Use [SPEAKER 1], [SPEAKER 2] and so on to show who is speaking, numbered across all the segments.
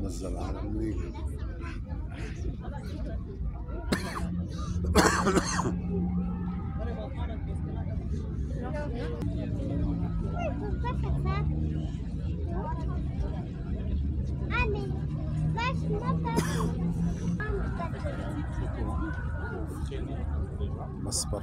[SPEAKER 1] نزل على
[SPEAKER 2] أمريكا
[SPEAKER 1] مصبر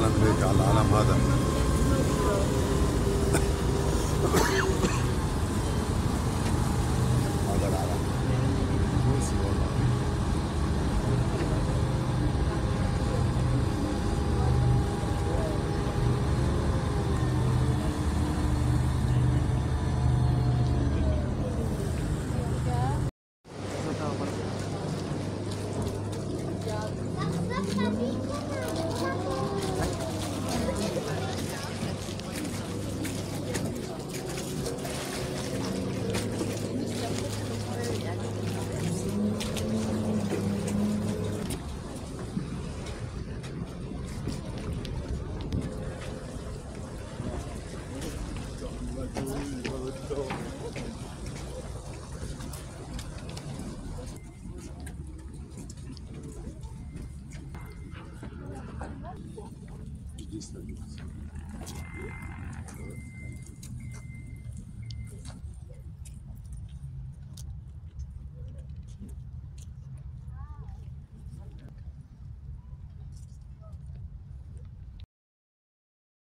[SPEAKER 1] العلم هيك على العلم هذا هذا. 10,